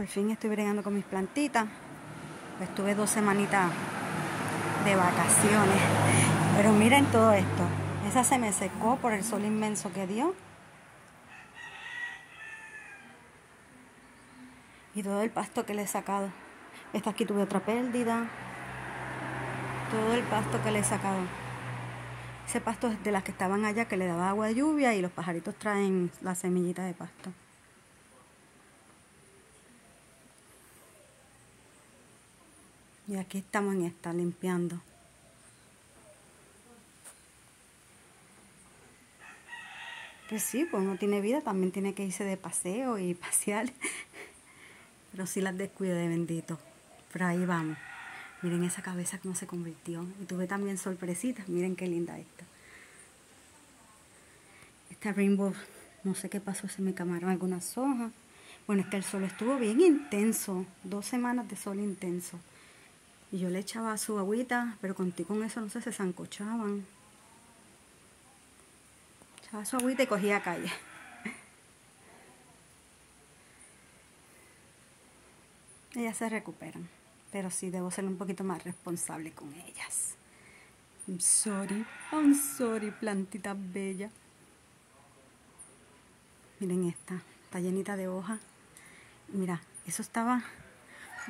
por fin estoy bregando con mis plantitas. Estuve dos semanitas de vacaciones. Pero miren todo esto. Esa se me secó por el sol inmenso que dio. Y todo el pasto que le he sacado. Esta aquí tuve otra pérdida. Todo el pasto que le he sacado. Ese pasto es de las que estaban allá que le daba agua de lluvia y los pajaritos traen las semillitas de pasto. Y aquí estamos en esta, limpiando. Pues sí, pues uno tiene vida, también tiene que irse de paseo y pasear. Pero sí las descuide de bendito. Pero ahí vamos. Miren esa cabeza cómo se convirtió. Y tuve también sorpresitas. Miren qué linda esta. Esta rainbow, no sé qué pasó, se me camaron algunas hojas. Bueno, es que el sol estuvo bien intenso. Dos semanas de sol intenso. Y yo le echaba su agüita, pero contigo con eso, no sé, se zancochaban. Echaba su agüita y cogía calle. Ellas se recuperan pero sí debo ser un poquito más responsable con ellas. I'm sorry, I'm sorry, plantita bella. Miren esta, está llenita de hojas. Mira, eso estaba,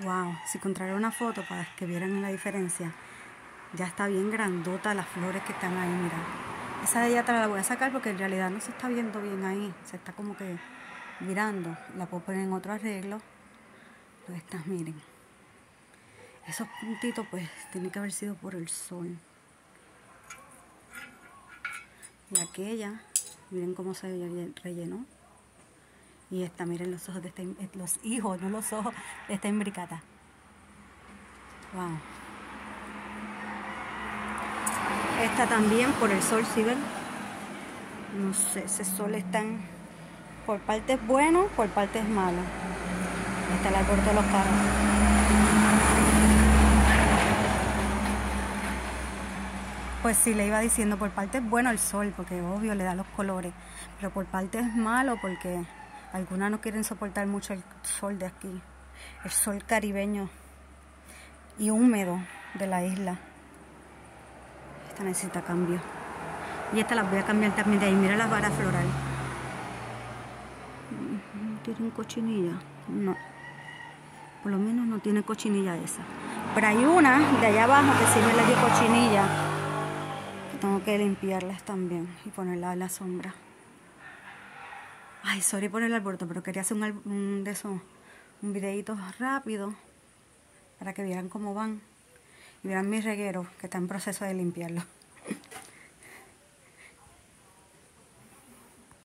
wow, si encontrara una foto para que vieran la diferencia, ya está bien grandota las flores que están ahí, mira. Esa de allá atrás la voy a sacar porque en realidad no se está viendo bien ahí, se está como que mirando. La puedo poner en otro arreglo. Pero estas, miren. Esos puntitos pues tienen que haber sido por el sol. Y aquella, miren cómo se rellenó. Y esta, miren los ojos de esta, los hijos, no los ojos de esta imbricata. Wow. Esta también por el sol, ¿sí ven? No sé, ese sol está por partes bueno, por partes malo. El árbol de los carros. Pues sí, le iba diciendo, por parte es bueno el sol, porque obvio le da los colores, pero por parte es malo porque algunas no quieren soportar mucho el sol de aquí, el sol caribeño y húmedo de la isla. Esta necesita cambio. Y esta las voy a cambiar también de ahí. Mira las varas floral. ¿Tienen cochinilla? No. Por lo menos no tiene cochinilla esa. Pero hay una de allá abajo que sí me la di cochinilla tengo que limpiarlas también y ponerla a la sombra. Ay, sorry por el alborota, pero quería hacer un, de esos, un videito rápido para que vieran cómo van y vieran mi reguero que está en proceso de limpiarlo.